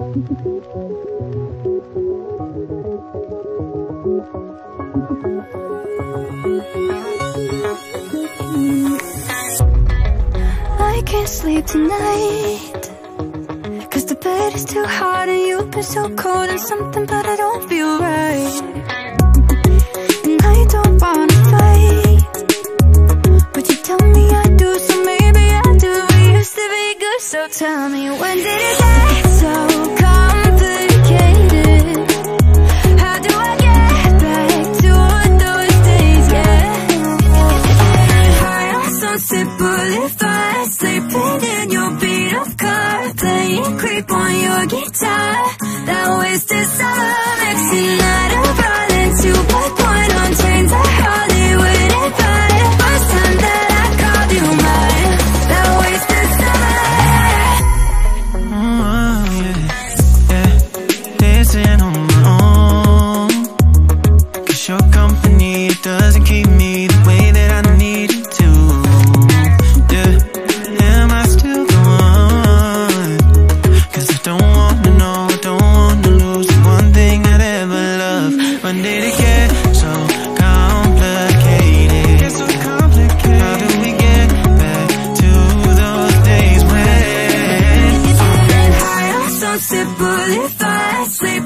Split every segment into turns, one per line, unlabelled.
I can't sleep tonight. Cause the bed is too hot and you've been so cold And something but I don't feel right. And I don't wanna fight. But you tell me I do so maybe I do. We used to be good so tell me when did it grip on your guitar. That wasted summer.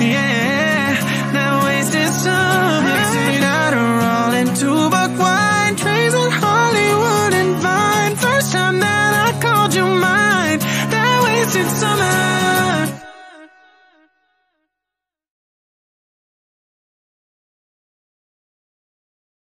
Yeah.